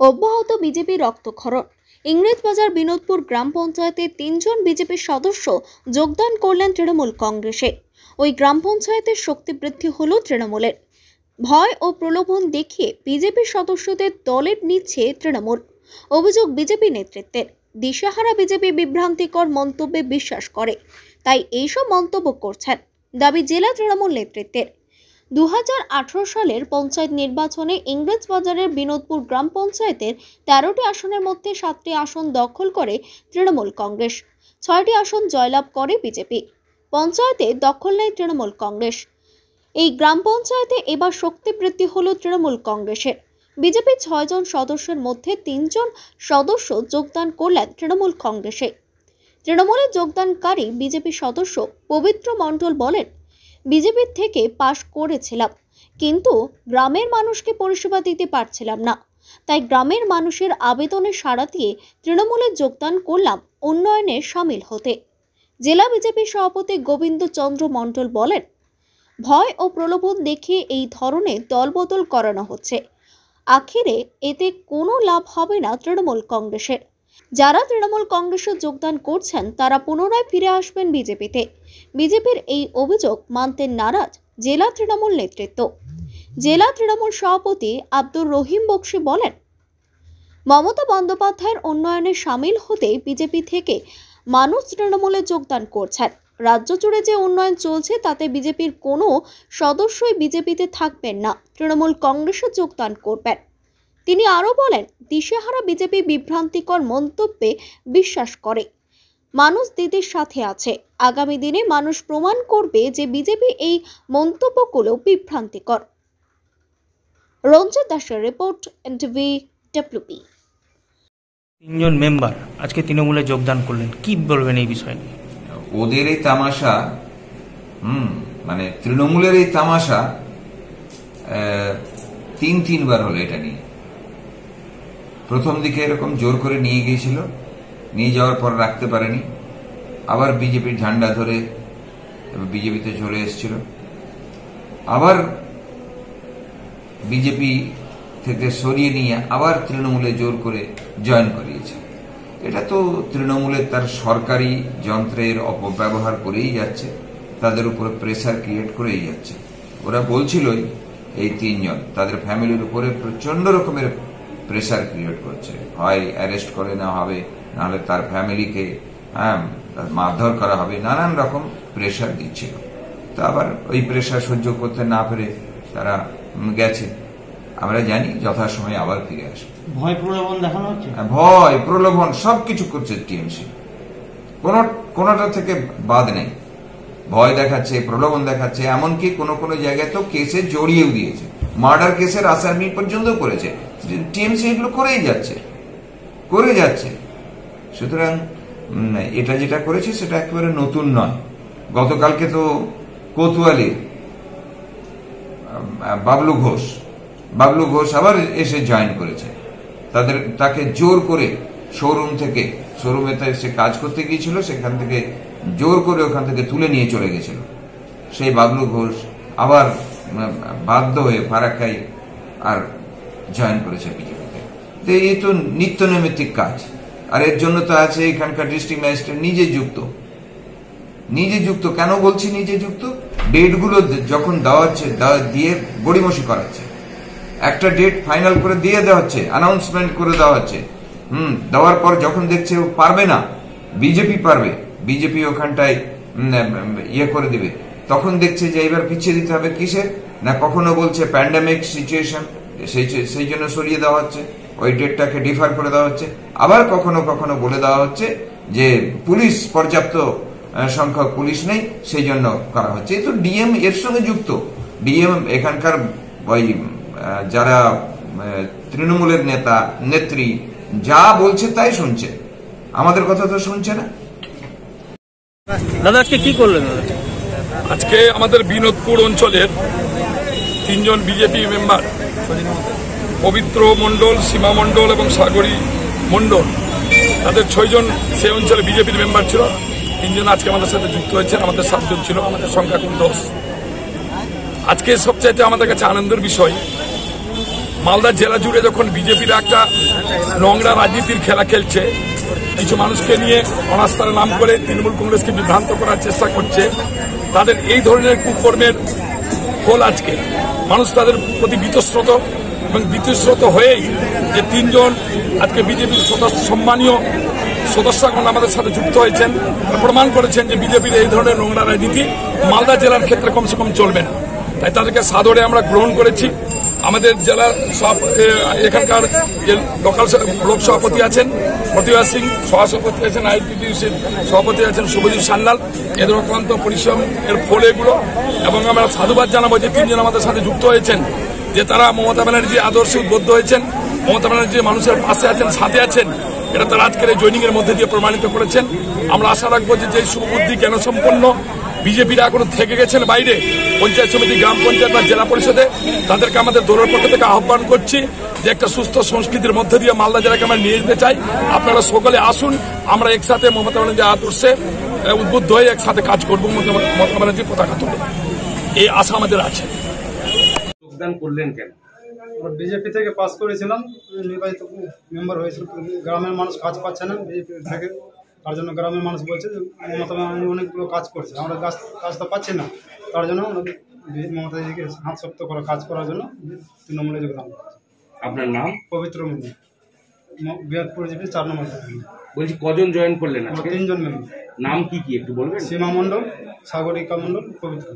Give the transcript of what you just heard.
অব্যাহত বিজেপি রক্তক্ষরণ। ইংরেজবাজার বিনোদপুর গ্রাম পঞ্চায়েতে তিনজন বিজেপির সদস্য যোগদান করলেন তৃণমূল কংগ্রেসে। ওই গ্রাম পঞ্চায়েতের শক্তি বৃদ্ধি হল তৃণমূলের। ভয় ও প্রলোভন দেখিয়ে বিজেপির সদস্যদের দলে নিচ্ছে তৃণমূল। অভিযোগ বিজেপি নেতৃত্বের। দিশাহারা বিজেপি বিভ্রান্তিকর মন্তব্যে বিশ্বাস করে। তাই এইসব মন্তব্য করছেন দাবি জেলা তৃণমূল নেতৃত্বের। দু হাজার আঠেরো সালের পঞ্চায়েত নির্বাচনে ইংরেজবাজারের বিনোদপুর গ্রাম পঞ্চায়েতের তেরোটি আসনের মধ্যে সাতটি আসন দখল করে তৃণমূল কংগ্রেস, ছয়টি আসন জয়লাভ করে বিজেপি। পঞ্চায়েতে দখল নেয় তৃণমূল কংগ্রেস। এই গ্রাম পঞ্চায়েতে এবার শক্তি বৃদ্ধি হলো তৃণমূল কংগ্রেসের। বিজেপির ছয়জন সদস্যের মধ্যে তিনজন সদস্য যোগদান করলেন তৃণমূল কংগ্রেসে। তৃণমূলে যোগদানকারী বিজেপি সদস্য পবিত্র মণ্ডল বলেন বিজেপির থেকে পাশ করেছিলাম। কিন্তু গ্রামের মানুষকে পরিষেবা দিতে পারছিলাম না। তাই গ্রামের মানুষের আবেদনে সাড়া দিয়ে তৃণমূলে যোগদান করলাম উন্নয়নে সামিল হতে। জেলা বিজেপি সভাপতি গোবিন্দ চন্দ্র মণ্ডল বলেন, ভয় ও প্রলোভন দেখিয়ে এই ধরনের দলবদল করানো হচ্ছে। আখিরে এতে কোনো লাভ হবে না তৃণমূল কংগ্রেসের। যারা তৃণমূল কংগ্রেসে যোগদান করছেন, তারা পুনরায় ফিরে আসবেন বিজেপিতে। বিজেপির এই অভিযোগ মানতে নারাজ জেলা তৃণমূল নেতৃত্ব। জেলা তৃণমূল সভাপতি আব্দুর রহিম বক্সি বলেন, মমতা বন্দ্যোপাধ্যায়ের উন্নয়নে সামিল হতে বিজেপি থেকে মানুষ তৃণমূলে যোগদান করছেন। রাজ্য জুড়ে যে উন্নয়ন চলছে, তাতে বিজেপির কোনো সদস্যই বিজেপিতে থাকবেন না। তৃণমূল কংগ্রেসে যোগদান করবেন। তিনি আরও বলেন দিশেহারা বিজেপি বিভ্রান্তিকর মন্তব্যে বিশ্বাস করে। মানুষ দিদির সাথে আছে। আগামী দিনে মানুষ প্রমাণ করবে যে বিজেপি এই মন্তব্যগুলো বিভ্রান্তিকর। রঞ্জিত দাসের রিপোর্ট এনটিভি ডব্লিউপি তিনজন মেম্বার আজকে তৃণমূলে যোগদান করলেন। কি বলবেন এই বিষয়ে নিয়ে? ওদের এই তামাশা হুম মানে তৃণমূলের এই তামাশা আহ, তিন তিনবার হলো এটা নিয়ে। প্রথম দিকে এরকম জোর করে নিয়ে গিয়েছিল। নিয়ে যাওয়ার পর রাখতে পারেনি। আবার বিজেপির ঝান্ডা ধরে বিজেপিতে চলে এসেছিল। আবার বিজেপি থেকে সরিয়ে নিয়ে আবার তৃণমূলে জোর করে জয়েন করিয়েছে। এটা তো তৃণমূলের তার সরকারি যন্ত্রের অপব্যবহার করেই যাচ্ছে। তাদের উপরে প্রেসার ক্রিয়েট করেই যাচ্ছে। ওরা বলছিলই, এই তিনজন, তাদের ফ্যামিলির উপরে প্রচণ্ড রকমের প্রেসার ক্রিয়েট করছে। হয় অ্যারেস্ট করে নেওয়া হবে নাহলে তার ফ্যামিলিকে হ্যাঁ মারধর করা হবে নানান রকম প্রেশার দিচ্ছিল। তা আবার ওই প্রেশার সহ্য করতে না পেরে তারা গেছে। আমরা জানি যথাসময়ে আবার ফিরে আসবে। ভয় প্রলোভন দেখানো হচ্ছে? ভয় প্রলোভন সবকিছু করছে টিএমসি। কোন কোনটা থেকে বাদ নেই। ভয় দেখাচ্ছে প্রলোভন দেখাচ্ছে এমনকি কোন কোন জায়গায় তো কেসে জড়িয়েও দিয়েছে। মার্ডার কেসের আসামি পর্যন্ত করেছে। টিএমসি এগুলো করেই যাচ্ছে। করে যাচ্ছে। সুতরাং এটা যেটা করেছে সেটা একেবারে নতুন নয়। গতকালকে তো কোতোয়ালির বাবলু ঘোষ বাবলু ঘোষ আবার এসে জয়েন করেছে। তাদের, তাকে জোর করে শোরুম থেকে শোরুমে সে কাজ করতে গিয়েছিল, সেখান থেকে জোর করে ওখান থেকে তুলে নিয়ে চলে গেছিল। সেই বাবলু ঘোষ আবার বাধ্য হয়ে ফারাক্কাই আর জয়েন করেছে বিজেপিতে তো এই তো নিত্য নৈমিত্তিক কাজ। আর এর জন্য তো আছে এখানকার ডিস্ট্রিক্ট ম্যাজিস্ট্রেট নিজে যুক্ত। নিজে যুক্ত। কেন বলছি নিজে যুক্ত? ডেটগুলো যখন দেওয়া হচ্ছে দিয়ে গড়িমসি করাচ্ছে একটা ডেট ফাইনাল করে দিয়ে দেওয়া হচ্ছে অ্যানাউন্সমেন্ট করে দেওয়া হচ্ছে। হুম, দেওয়ার পর যখন দেখছে ও পারবে না, বিজেপি পারবে, বিজেপি ওখানটায় ইয়ে করে দিবে। তখন দেখছে যে এবার পিছিয়ে দিতে হবে কিসের? না কখনো বলছে প্যান্ডামিক সিচুয়েশন সেই সেই জন্য সরিয়ে দেওয়া হচ্ছে। ওই ডেটটাকে ডিফার করে দেওয়া হচ্ছে। আবার কখনো কখনো বলে দেওয়া হচ্ছে যে পুলিশ পর্যাপ্ত সংখ্যক পুলিশ নেই সেই জন্য করা হচ্ছে। এই তো ডিএম এর সঙ্গে যুক্ত। ডিএম এখানকার ওই আহ, যারা তৃণমূলের নেতা নেত্রী যা বলছে তাই শুনছে। আমাদের কথা তো শুনছে না। দাদা আজকে কি করলেন? দাদা আজকে আমাদের বিনোদপুর অঞ্চলের তিনজন বিজেপি মেম্বার, পবিত্র মণ্ডল, সীমা মণ্ডল এবং সাগরী মণ্ডল। তাদের ছয়জন সেই অঞ্চলে বিজেপির মেম্বার ছিল। তিনজন আজকে আমাদের সাথে যুক্ত হয়েছে আমাদের সাতজন ছিল, আমাদের সংখ্যা কোন দশ। আজকে সবচাইতে আমাদের কাছে আনন্দের বিষয়, মালদা জেলা জুড়ে যখন বিজেপির একটা নোংরা রাজনীতির খেলা খেলছে, কিছু মানুষকে নিয়ে অনাস্থার নাম করে তৃণমূল কংগ্রেসকে বিভ্রান্ত করার চেষ্টা করছে, তাদের এই ধরনের কুকর্মের ফল আজকে। মানুষ তাদের প্রতি বিতস্রত এবং বিতস্রত হয়েই যে তিনজন আজকে বিজেপির সম্মানীয় সদস্যগণ আমাদের সাথে যুক্ত হয়েছেন প্রমাণ করেছেন যে বিজেপির এই ধরনের নোংরা রাজনীতি মালদা জেলার ক্ষেত্রে কমসে কম চলবে না। তাই তাদেরকে সাদরে আমরা গ্রহণ করেছি। আমাদের এ, এখানকার লোকাল ব্লক সভাপতি আছেন প্রতিভা সিং সহসভাপতি আছেন আইপিডিসির সভাপতি আছেন শুভজিৎ সান্যাল। এদের অক্লান্ত পরিশ্রম এর ফল এগুলো এবং আমরা সাধুবাদ জানাব যে তিনজন আমাদের সাথে যুক্ত হয়েছেন যে তারা মমতা ব্যানার্জি আদর্শে উদ্বুদ্ধ হয়েছেন মমতা ব্যানার্জি মানুষের পাশে আছেন সাথে আছেন এটা তারা আজকের এই জয়নিং এর মধ্যে দিয়ে প্রমাণিত করেছেন। আমরা আশা রাখব যে যে সুবুদ্ধি জ্ঞান সম্পন্ন বিজেপিরা এখনও থেকে গেছেন বাইরে। পঞ্চায়েত সমিতি গ্রাম পঞ্চায়েত বা জেলা পরিষদে। তাদেরকে আমাদের দলের পক্ষ থেকে আহ্বান করছি যে একটা সুস্থ সংস্কৃতির মধ্যে দিয়ে মালদা জেলাকে আমরা নিয়ে যেতে চাই। আপনারা সকলে আসুন আমরা একসাথে মমতা ব্যানার্জি আদর্শে উদ্বুদ্ধ হয়ে একসাথে কাজ করব মমতা মমতা ব্যানার্জি পতাকা তুলে। এই আশা আমাদের আছে। যোগদান করলেন কেন? বিজেপি থেকে পাস করেছিলাম নির্বাচিত মেম্বার হয়েছিল গ্রামের মানুষ কাজ পাচ্ছে না বিজেপি থেকে। তার জন্য গ্রামের মানুষ বলছে যে মমতা ব্যানার্জি অনেকগুলো কাজ করছে। আমরা কাজ কাজ তো পাচ্ছি না। তার জন্য বি- মমতাজিকে হাত শক্ত করা কাজ করার জন্য তৃণমূলে যোগদান। আপনার নাম? পবিত্র মন্দির বিরাটপুর জিপি চার নম্বর বলছি কজন জয়েন করলেন আমরা তিনজন মেম্বার। নাম কি কি একটু বলবেন? সীমা মণ্ডল সাগরিকা মণ্ডল পবিত্র।